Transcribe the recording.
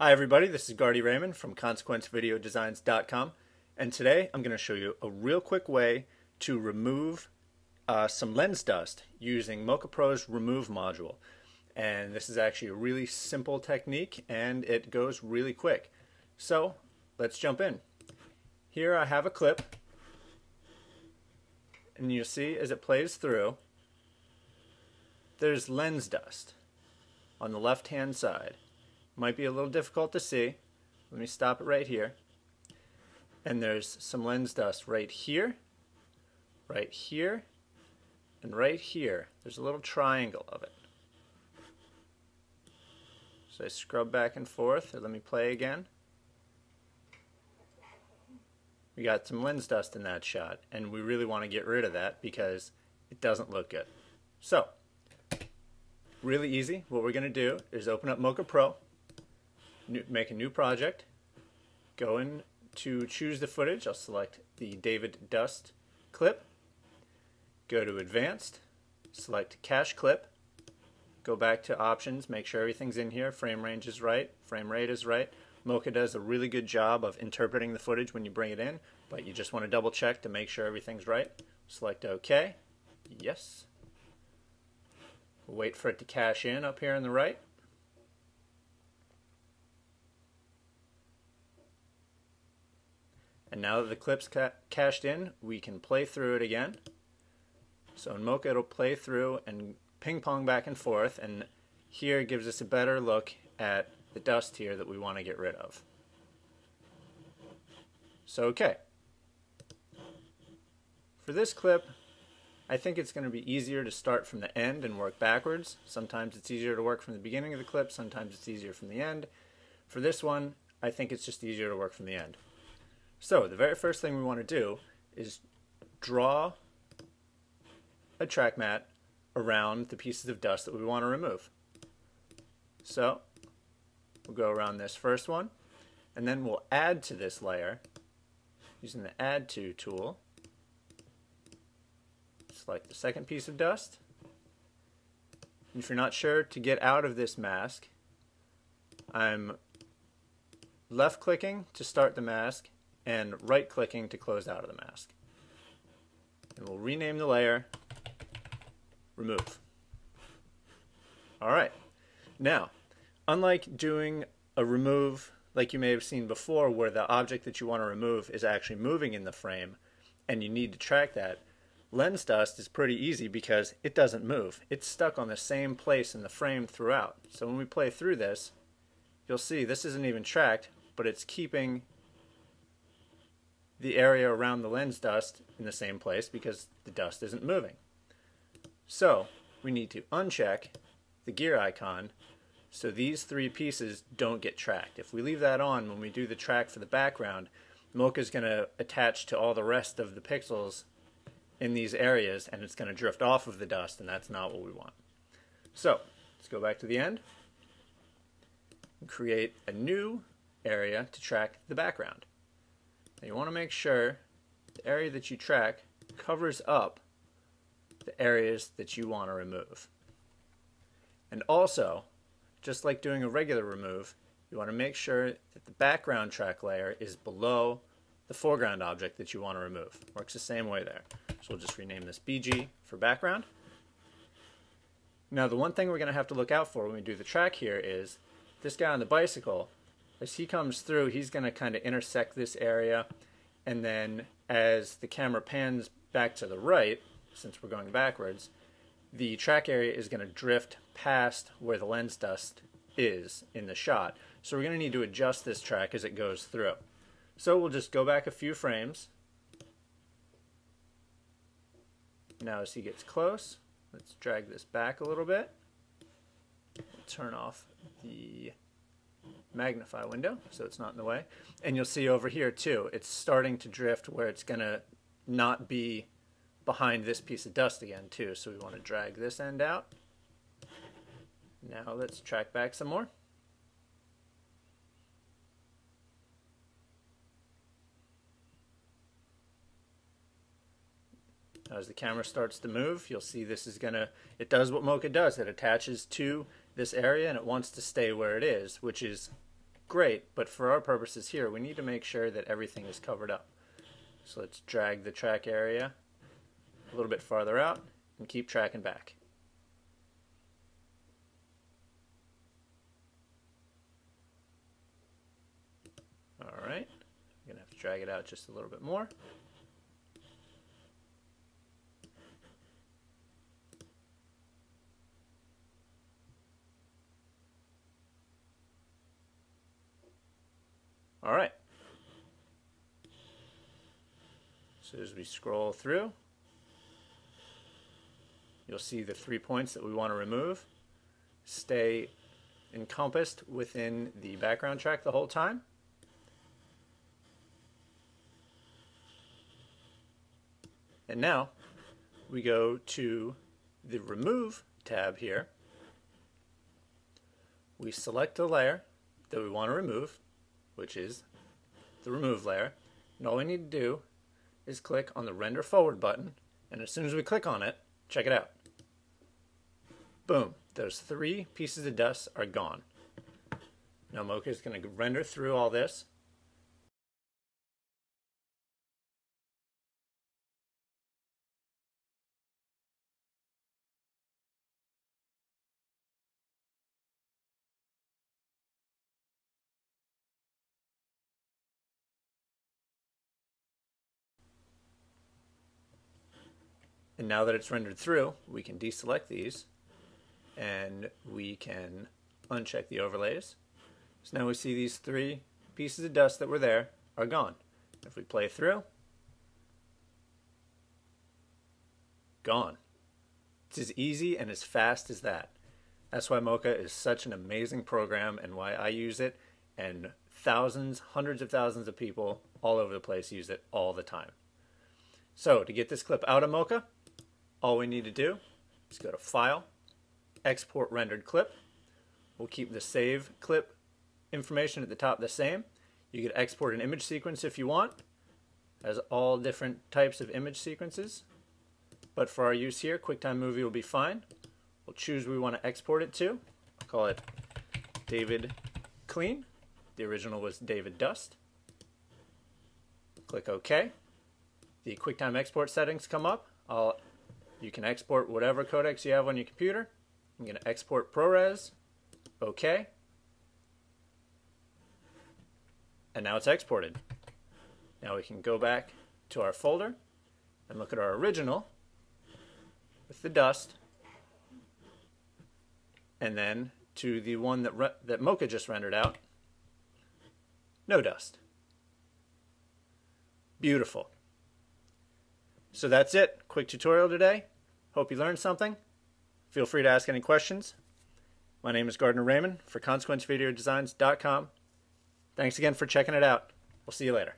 Hi everybody, this is Gardy Raymond from ConsequenceVideoDesigns.com and today I'm going to show you a real quick way to remove uh, some lens dust using Mocha Pro's remove module and this is actually a really simple technique and it goes really quick. So let's jump in. Here I have a clip and you'll see as it plays through there's lens dust on the left hand side. Might be a little difficult to see. Let me stop it right here. And there's some lens dust right here, right here, and right here. There's a little triangle of it. So I scrub back and forth. Let me play again. We got some lens dust in that shot, and we really want to get rid of that because it doesn't look good. So, really easy. What we're going to do is open up Mocha Pro make a new project, go in to choose the footage. I'll select the David Dust clip, go to Advanced, select Cache Clip, go back to Options, make sure everything's in here, frame range is right, frame rate is right. Mocha does a really good job of interpreting the footage when you bring it in, but you just want to double check to make sure everything's right. Select OK, yes. wait for it to cache in up here on the right. And now that the clip's ca cached in, we can play through it again. So in Mocha it'll play through and ping pong back and forth and here gives us a better look at the dust here that we want to get rid of. So okay. For this clip, I think it's going to be easier to start from the end and work backwards. Sometimes it's easier to work from the beginning of the clip, sometimes it's easier from the end. For this one, I think it's just easier to work from the end. So the very first thing we want to do is draw a track mat around the pieces of dust that we want to remove. So we'll go around this first one and then we'll add to this layer using the add to tool. Select the second piece of dust. And if you're not sure to get out of this mask, I'm left clicking to start the mask and right clicking to close out of the mask. And we'll rename the layer remove. Alright, now unlike doing a remove like you may have seen before where the object that you want to remove is actually moving in the frame and you need to track that, lens dust is pretty easy because it doesn't move. It's stuck on the same place in the frame throughout. So when we play through this, you'll see this isn't even tracked, but it's keeping the area around the lens dust in the same place because the dust isn't moving. So we need to uncheck the gear icon so these three pieces don't get tracked. If we leave that on when we do the track for the background, Mocha is going to attach to all the rest of the pixels in these areas and it's going to drift off of the dust and that's not what we want. So let's go back to the end and create a new area to track the background. Now you want to make sure the area that you track covers up the areas that you want to remove. And also, just like doing a regular remove, you want to make sure that the background track layer is below the foreground object that you want to remove. Works the same way there. So we'll just rename this BG for background. Now the one thing we're going to have to look out for when we do the track here is this guy on the bicycle as he comes through, he's going to kind of intersect this area. And then as the camera pans back to the right, since we're going backwards, the track area is going to drift past where the lens dust is in the shot. So we're going to need to adjust this track as it goes through. So we'll just go back a few frames. Now as he gets close, let's drag this back a little bit. Turn off the magnify window so it's not in the way. And you'll see over here too, it's starting to drift where it's going to not be behind this piece of dust again too. So we want to drag this end out. Now let's track back some more. As the camera starts to move, you'll see this is going to, it does what Mocha does. It attaches to this area and it wants to stay where it is, which is great, but for our purposes here, we need to make sure that everything is covered up. So let's drag the track area a little bit farther out and keep tracking back. All right, I'm gonna have to drag it out just a little bit more. All right. So as we scroll through, you'll see the three points that we want to remove stay encompassed within the background track the whole time. And now we go to the Remove tab here. We select the layer that we want to remove, which is the Remove layer. And all we need to do is click on the Render Forward button. And as soon as we click on it, check it out. Boom, those three pieces of dust are gone. Now Mocha is going to render through all this And now that it's rendered through, we can deselect these and we can uncheck the overlays. So now we see these three pieces of dust that were there are gone. If we play through, gone. It's as easy and as fast as that. That's why Mocha is such an amazing program and why I use it and thousands, hundreds of thousands of people all over the place use it all the time. So to get this clip out of Mocha, all we need to do is go to File, Export Rendered Clip. We'll keep the Save Clip information at the top the same. You could export an image sequence if you want, as all different types of image sequences. But for our use here, QuickTime Movie will be fine. We'll choose we want to export it to. I'll call it David Clean. The original was David Dust. Click OK. The QuickTime export settings come up. I'll you can export whatever codecs you have on your computer. I'm going to export ProRes. OK. And now it's exported. Now we can go back to our folder and look at our original with the dust. And then to the one that, that Mocha just rendered out. No dust. Beautiful. So that's it. Quick tutorial today. Hope you learned something. Feel free to ask any questions. My name is Gardner Raymond for ConsequenceVideoDesigns.com. Thanks again for checking it out. We'll see you later.